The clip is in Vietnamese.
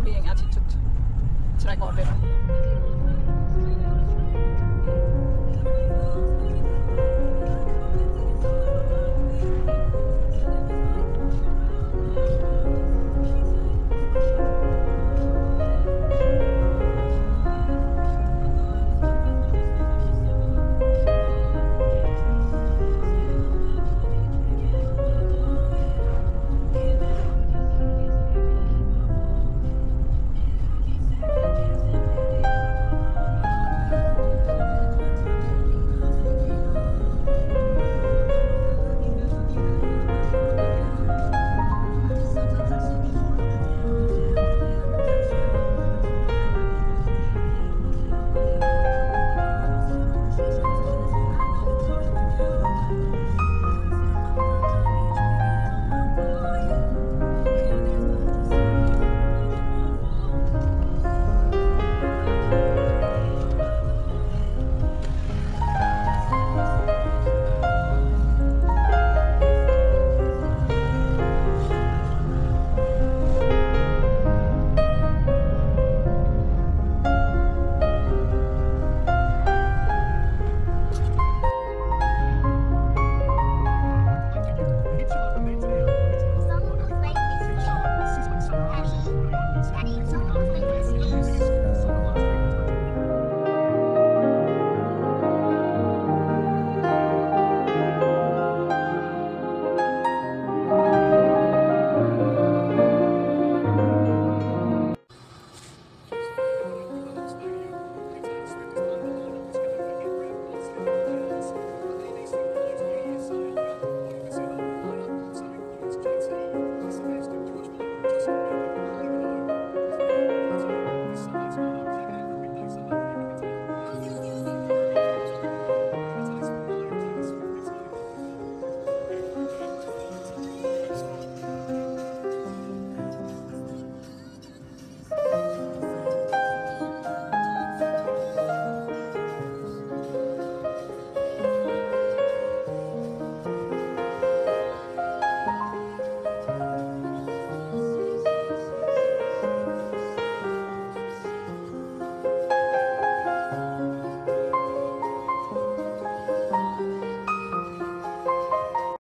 uring a ti tut. Tre gol redan.